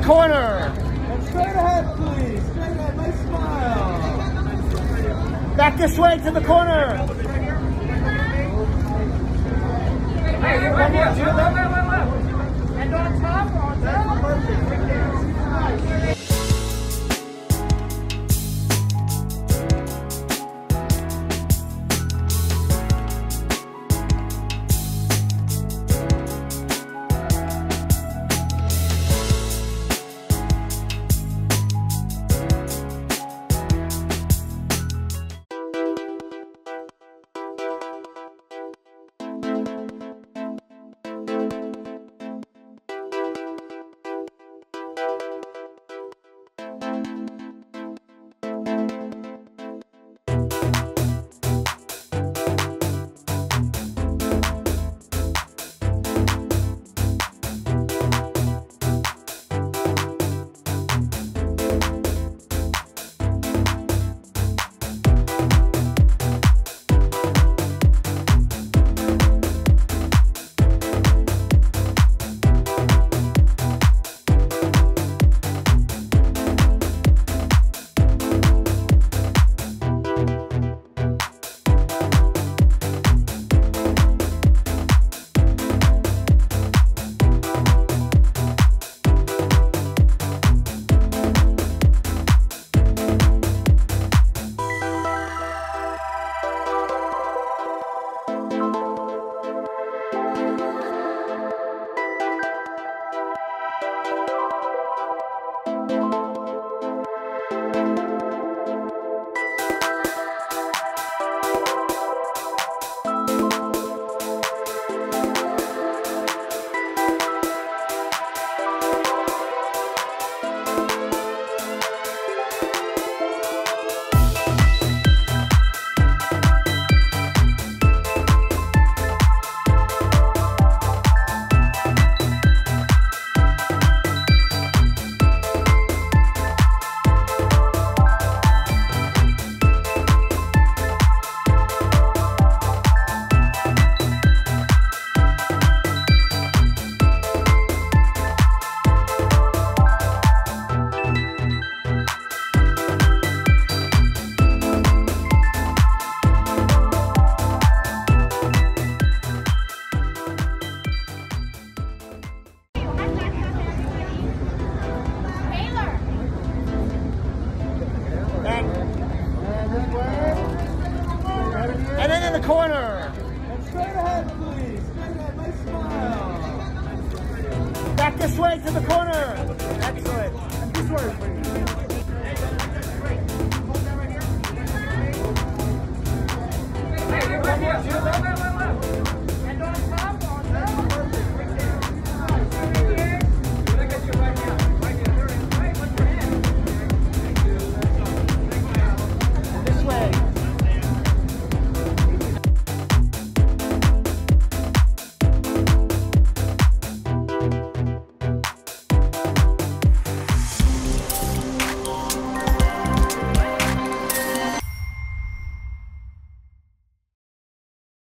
the corner. And straight ahead, please. Straight ahead. Nice smile. Back this way to the corner. Hey, one more. To the left. And on top, on top. Corner. And straight ahead, please. Straight ahead. Nice smile. Back this way to the corner. Excellent. And this way, please.